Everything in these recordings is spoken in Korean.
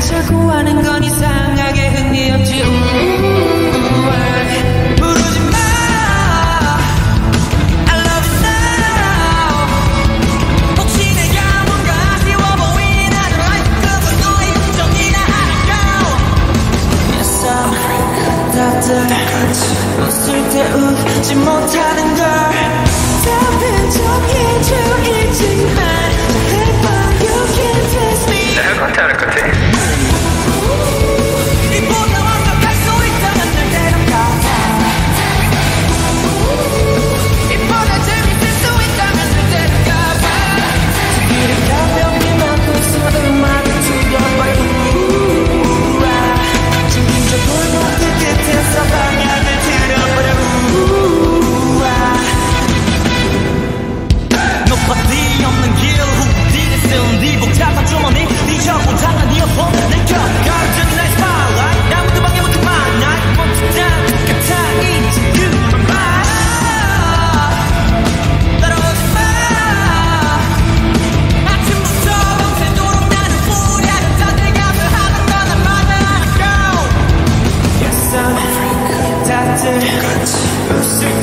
자꾸 하는 건 이상하게 흥미없지. 우울해 음, 음, 음. 부르지 마. I love you now. 혹시 내가 뭔가 쉬워 보이나 라이크은 너의 걱정이나 알아요 예상 다들 웃을 때 웃지 못하는 걸. 답은 정해져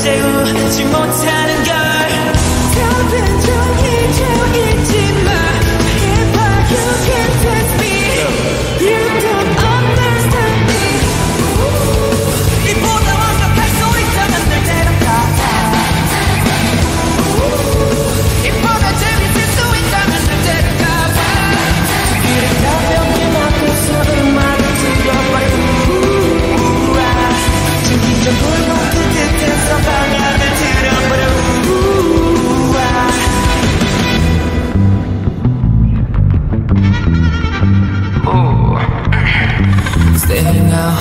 깨우지 못하는 걸.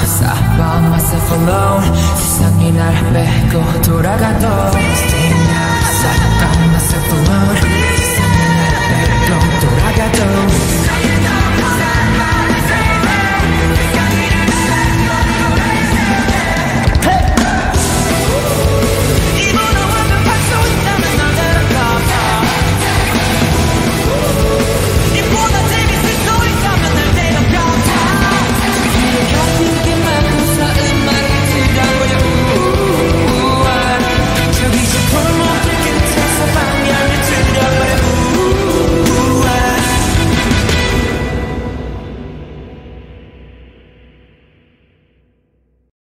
I found myself alone 세상이 날 빼고 돌아가도